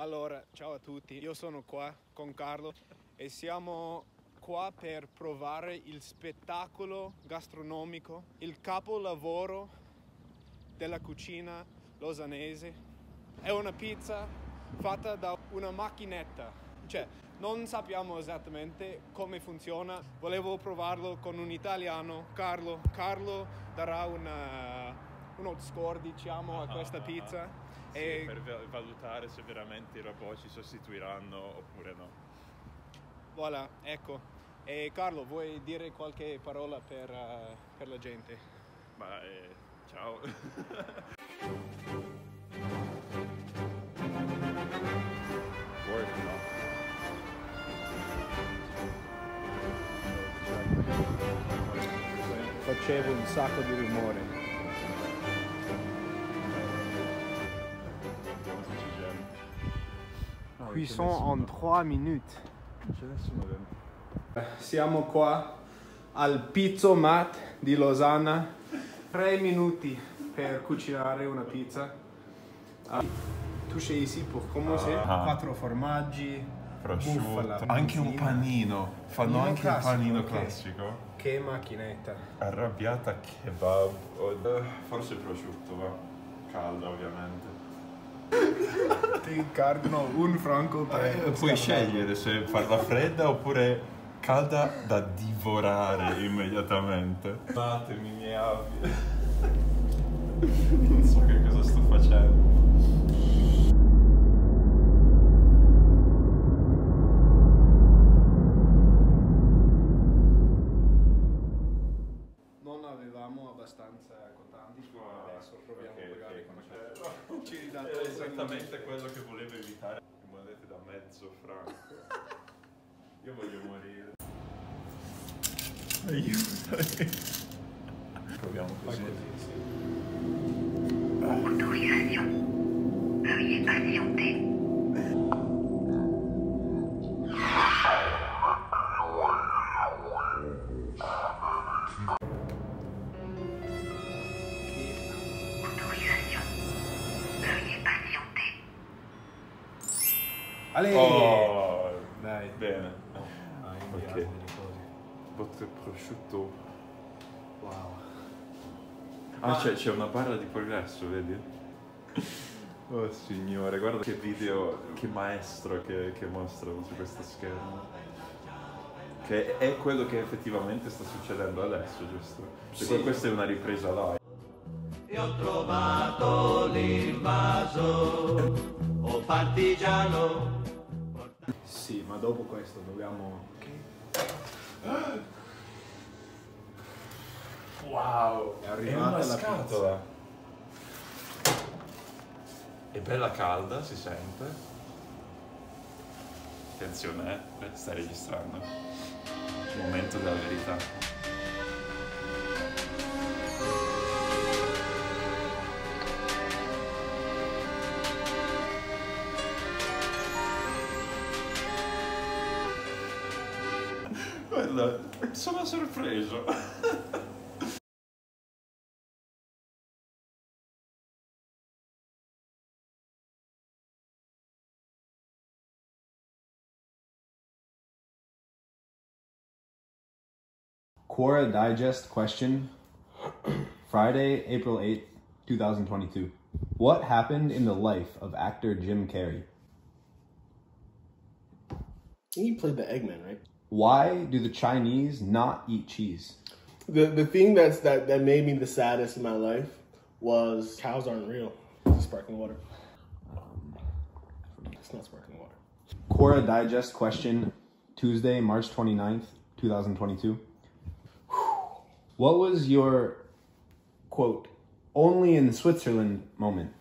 Allora, ciao a tutti, io sono qua con Carlo e siamo qua per provare il spettacolo gastronomico, il capolavoro della cucina losanese. È una pizza fatta da una macchinetta, cioè non sappiamo esattamente come funziona, volevo provarlo con un italiano, Carlo. Carlo darà una, uno score diciamo a questa pizza. Sì, e per va- valutare se veramente i robot ci sostituiranno oppure no. Voilà, ecco. E Carlo, vuoi dire qualche parola per, eh, per la gente? Ma eh, ciao. Facevo un sacco di rumore. Cuisson en 3 minutes. Siamo qua al Pizzomat di Losanna. 3 minuti per cucinare una pizza. Ah, tu sei ici pour commencer. Ah. Quattro formaggi, Prosciutto. bufala, Anche un panino. Fanno Panino anche classico, un panino classico. Che macchinetta. Arrabbiata kebab. o- eh, Forse il prosciutto va. Calda ovviamente. Ti caricano un franco per Eh, puoi scegliere se farla fredda oppure calda da divorare immediatamente. Fatemi i miei avi. non so che cosa sto facendo. Non avevamo abbastanza contanti, adesso proviamo a pagare con È un esattamente quello che volevo evitare. Monete da mezzo franco. Io voglio morire. Aiutami. Proviamo così. Autorisation. Veuillez patienter. Allez! Oh, Dai. bene. Ah, Ok. Botte prosciutto. Wow. Ah, c'è, c'è una barra di progresso, vedi? Oh signore, guarda che video, che maestro che, che mostrano su questo schermo. Che è quello che effettivamente sta succedendo adesso, giusto? Cioè, Sì. Questa è una ripresa live. E ho trovato l'invaso, oh partigiano. Sì, ma dopo questo dobbiamo... Wow! È arrivata la scatola! È bella calda, si sente. Attenzione, eh, stai registrando. Il momento della verità. Guarda, sono sorpreso. Quora Digest question Friday, April 8th, 2022. What happened in the life of actor Jim Carrey? He played the Eggman, right? Why do the Chinese not eat cheese? The the thing that's that that made me the saddest in my life was cows aren't real. It's sparkling water. It's not sparkling water. Cora Digest question Tuesday, March 29th, 2022. What was your quote only in Switzerland moment?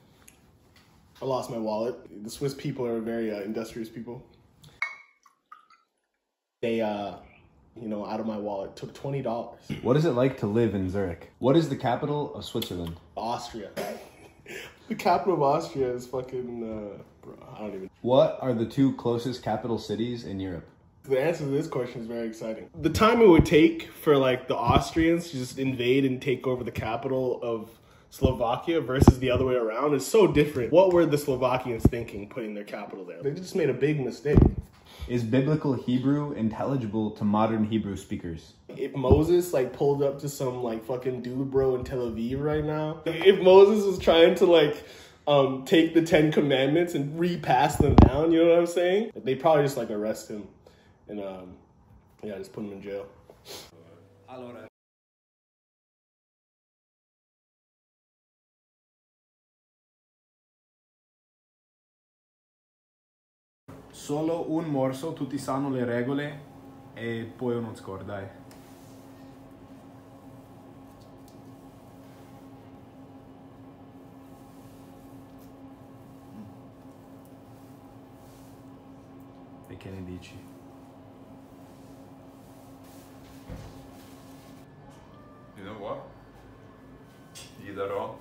I lost my wallet. The Swiss people are very uh, industrious people. They, uh, you know, out of my wallet took twenty dollars. What is it like to live in Zurich? What is the capital of Switzerland? Austria. the capital of Austria is fucking. Uh, bro, I don't even. What are the two closest capital cities in Europe? The answer to this question is very exciting. The time it would take for like the Austrians to just invade and take over the capital of Slovakia versus the other way around is so different. What were the Slovakians thinking putting their capital there? They just made a big mistake. Is biblical Hebrew intelligible to modern Hebrew speakers? If Moses like pulled up to some like fucking dude bro in Tel Aviv right now, if Moses was trying to like um take the Ten Commandments and repass them down, you know what I'm saying? They probably just like arrest him and um yeah, just put him in jail. Allora, solo un morso, tutti sanno le regole e poi uno score, dai. E che ne dici? You know what? Gli darò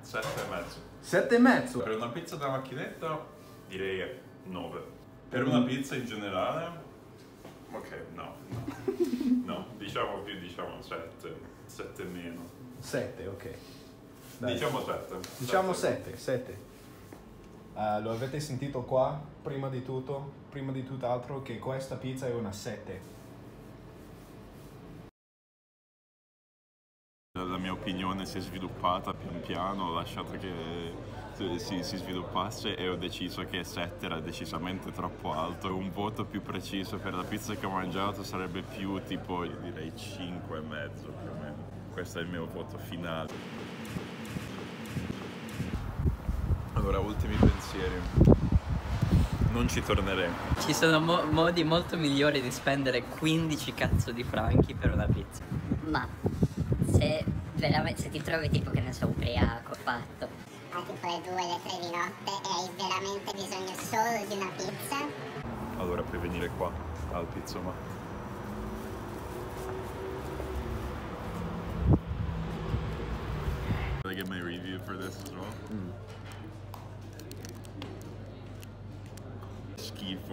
sette e mezzo. Sette e mezzo. Per una pizza da macchinetta direi 9. Per una pizza in generale, ok, no, no. No, diciamo più, diciamo 7, 7 e meno. Sette, ok. Dai. Diciamo 7. Diciamo 7, 7. Eh, lo avete sentito qua, prima di tutto, prima di tutt'altro, che questa pizza è una 7. La mia opinione si è sviluppata pian piano, ho lasciato che si, si sviluppasse e ho deciso che 7 era decisamente troppo alto. Un voto più preciso per la pizza che ho mangiato sarebbe più tipo, direi 5 e mezzo più o meno. Questo è il mio voto finale. Allora, ultimi pensieri. Non ci tornerei. Ci sono mo- modi molto migliori di spendere 15 cazzo di franchi per una pizza. Ma se veramente se ti trovi tipo che ne so ubriaco fatto a tipo le 2, le 3 di notte e hai veramente bisogno solo di una pizza, Allora puoi venire qua al pizzoma. Can I get my review for this as well? Schifo.